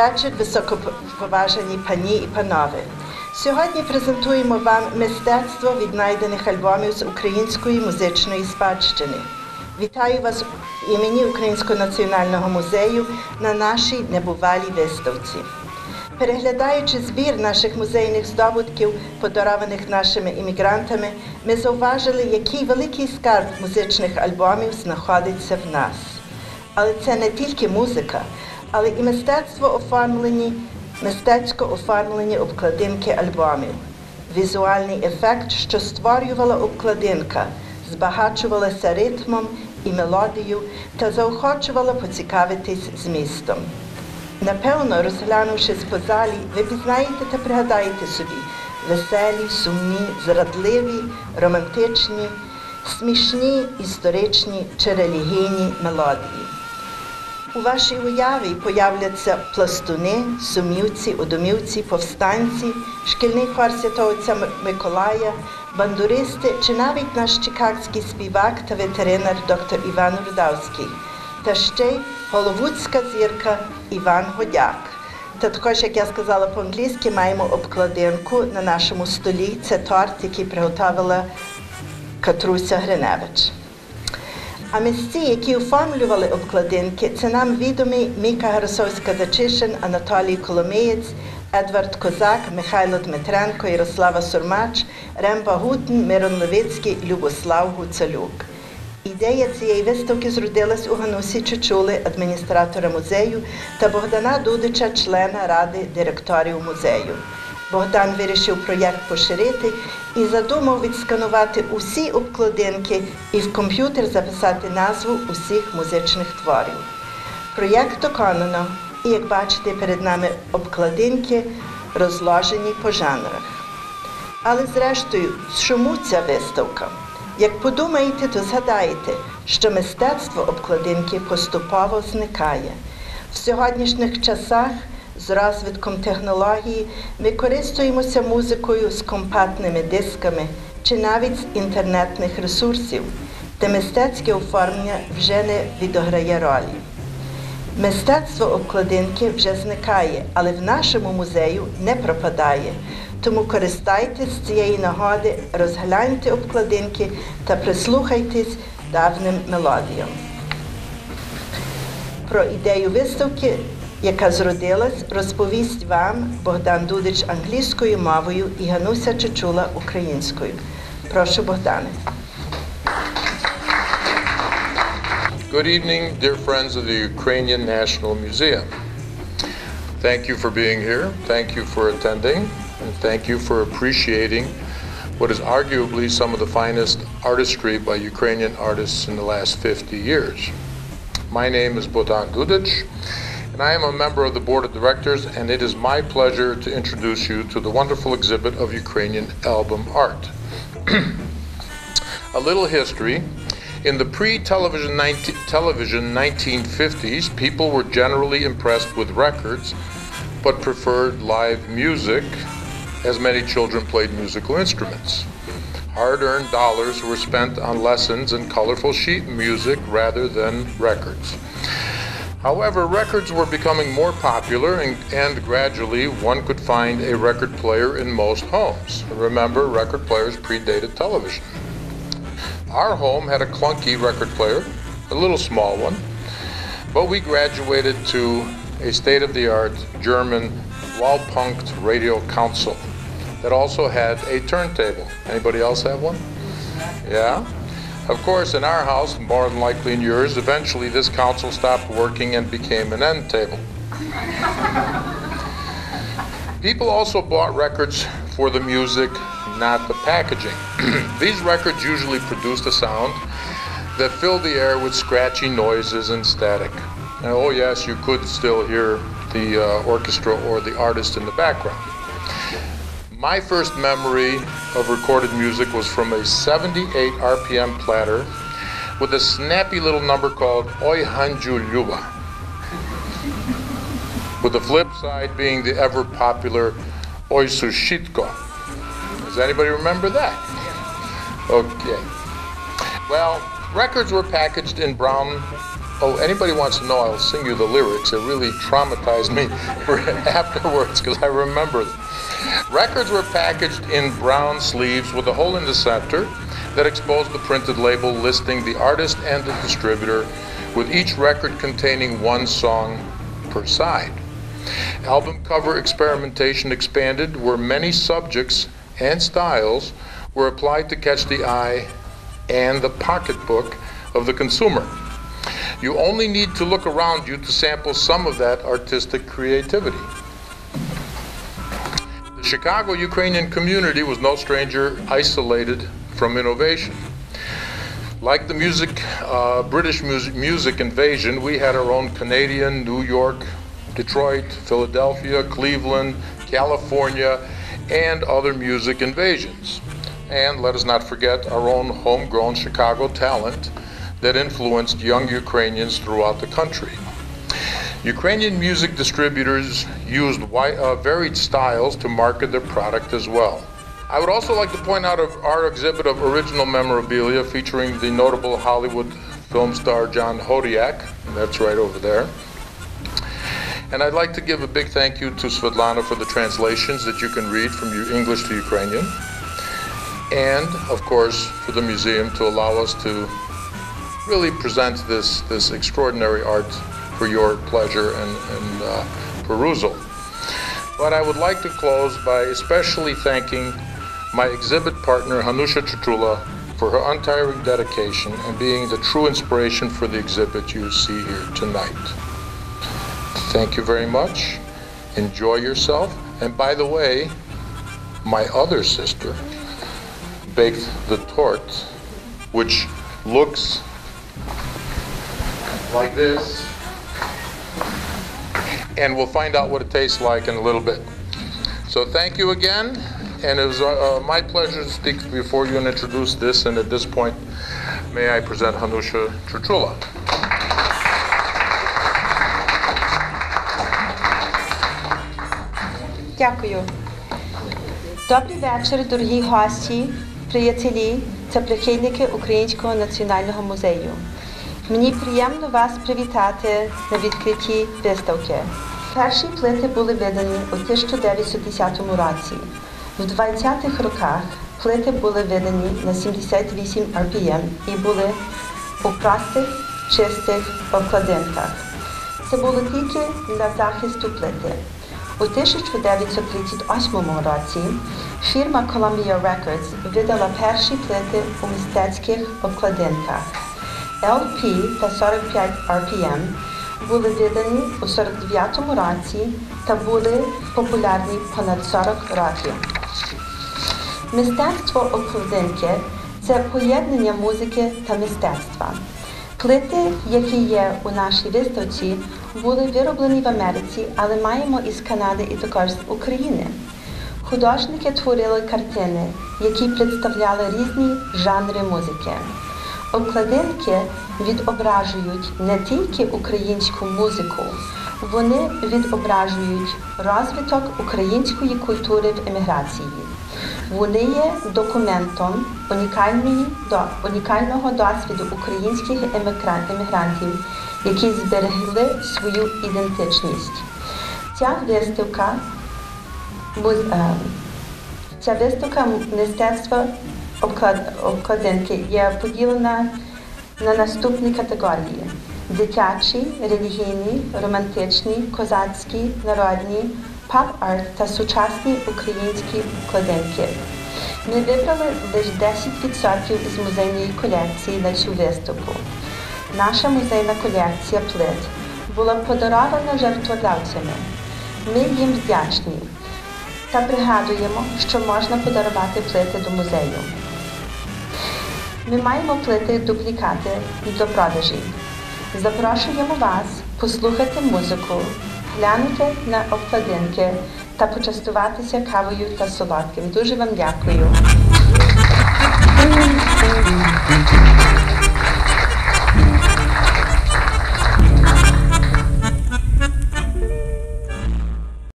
вечір, високоповажені пані і панове. Сьогодні презентуємо вам мистецтво віднайдених альбомів з української музичної спадщини. Вітаю вас імені Українського національного музею на нашій небувалій виставці. Переглядаючи збір наших музейних здобутків, подарованих нашими іммігрантами, ми зауважили, який великий скарб музичних альбомів знаходиться в нас. Але це не тільки музика, але і мистецтво оформлені, мистецько оформлені обкладинки альбомів. Візуальний ефект, що створювала обкладинка, збагачувалася ритмом і мелодією та заохочувала поцікавитись змістом. Напевно, розглянувши по залі, ви пізнаєте та пригадаєте собі веселі, сумні, зрадливі, романтичні, смішні, історичні чи релігійні мелодії. У вашій уяві появляться пластуни, сумівці, одомівці, повстанці, шкільний хор святого отця Миколая, бандуристи чи навіть наш чикагський співак та ветеринар доктор Іван Рудавський, та ще й головудська зірка Іван Годяк. Та також, як я сказала по-англійськи, маємо обкладинку на нашому столі. Це торт, який приготувала Катруся Гриневич. А місці, які оформлювали обкладинки, це нам відомі Міка Гарасовська Дачишин, Анатолій Коломієць, Едвард Козак, Михайло Дмитренко, Ярослава Сурмач, Ремба Гутн, Мирон Левицький, Любослав Гуцалюк. Ідея цієї виставки зродилась у Ганусі Чучули, адміністратора музею, та Богдана Дудича, члена ради директорів музею. Богдан вирішив проєкт поширити і задумав відсканувати усі обкладинки і в комп'ютер записати назву усіх музичних творів. Проєкт доконано, і як бачите, перед нами обкладинки розложені по жанрах. Але зрештою, чому ця виставка? Як подумаєте, то згадаєте, що мистецтво обкладинки поступово зникає. В сьогоднішніх часах з розвитком технології ми користуємося музикою з компактними дисками чи навіть з інтернетних ресурсів, де мистецьке оформлення вже не відограє ролі. Мистецтво обкладинки вже зникає, але в нашому музею не пропадає. Тому користайтесь цієї нагоди, розгляньте обкладинки та прислухайтесь давним мелодіям. Про ідею виставки, яка зродилась, розповість вам Богдан Дудич англійською мовою і Гануся Чечула українською. Прошу Богдане. Good evening, dear friends of the Ukrainian National Museum. Thank you for being here. Thank you for attending. And thank you for appreciating what is arguably some of the finest artistry by Ukrainian artists in the last 50 years. My name is Bodan Dudic, and I am a member of the board of directors, and it is my pleasure to introduce you to the wonderful exhibit of Ukrainian album art. a little history. In the pre-television 19, television 1950s, people were generally impressed with records, but preferred live music, as many children played musical instruments. Hard-earned dollars were spent on lessons and colorful sheet music rather than records. However, records were becoming more popular, and, and, gradually one could find a record player in most homes. Remember, record players predated television. Our home had a clunky record player, a little small one, but we graduated to a state of the art German Wallpunkt radio console that also had a turntable. Anybody else have one? Yeah? Of course, in our house, and more than likely in yours, eventually this console stopped working and became an end table. People also bought records for the music, not the packaging. These records usually produced a sound that filled the air with scratchy noises and static. Oh, yes, you could still hear the uh, orchestra or the artist in the background. My first memory of recorded music was from a 78 RPM platter with a snappy little number called Oi Hanju Luba. With the flip side being the ever popular Oi Sushitko. Does anybody remember that? Okay. Well, records were packaged in brown Oh, anybody wants to know, I'll sing you the lyrics. It really traumatized me for afterwards because I remember them. Records were packaged in brown sleeves with a hole in the center that exposed the printed label listing the artist and the distributor, with each record containing one song per side. Album cover experimentation expanded where many subjects and styles were applied to catch the eye and the pocketbook of the consumer. You only need to look around you to sample some of that artistic creativity. The Chicago Ukrainian community was no stranger isolated from innovation. Like the music, uh, British music, music invasion, we had our own Canadian, New York, Detroit, Philadelphia, Cleveland, California, and other music invasions. And let us not forget our own homegrown Chicago talent that influenced young Ukrainians throughout the country. Ukrainian music distributors used uh, varied styles to market their product as well. I would also like to point out our exhibit of original memorabilia featuring the notable Hollywood film star John Hodiak. That's right over there. And I'd like to give a big thank you to Svetlana for the translations that you can read from your English to Ukrainian. And, of course, for the museum to allow us to really present this, this extraordinary art for your pleasure and, and uh, perusal. But I would like to close by especially thanking my exhibit partner, Hanusha Chutrula, for her untiring dedication and being the true inspiration for the exhibit you see here tonight. Thank you very much. Enjoy yourself. And by the way, my other sister baked the torte, which looks like this. And we'll find out what it tastes like in a little bit. So thank you again. And it was uh, uh, my pleasure to speak before you and introduce this. And at this point, may I present Hanusha Trutrula. Дякую. Добрий вечір, дорогі гості, приятелі та прихильники Українського національного музею. Мені приємно вас привітати на відкритті виставки. Перші плити були видані у 1910 році. В 20-х роках плити були видані на 78 RPM і були у простих, чистих обкладинках. Це було тільки для захисту плити. У 1938 році фірма Columbia Records видала перші плити у мистецьких обкладинках. LP та 45 RPM були видані у 49-му році та були популярні понад 40 років. Мистецтво обкладинки це поєднання музики та мистецтва. Плити, які є у нашій виставці, були вироблені в Америці, але маємо із Канади і також з України. Художники творили картини, які представляли різні жанри музики. Обкладинки відображують не тільки українську музику, вони відображують розвиток української культури в еміграції. Вони є документом унікального досвіду українських емігрантів, які зберегли свою ідентичність. Ця виставка, е, ця виставка мистецтва обкладинки є поділена на наступні категорії: дитячі, релігійні, романтичні, козацькі, народні, пап-арт та сучасні українські обкладинки. Ми вибрали лише 10% із музейної колекції на цю виставку. Наша музейна колекція плит була подарована жертводавцями. Ми їм вдячні та пригадуємо, що можна подарувати плити до музею. Ми маємо плити дуплікати до продажі. Запрошуємо вас послухати музику, глянути на обкладинки та почастуватися кавою та солодким. Дуже вам дякую.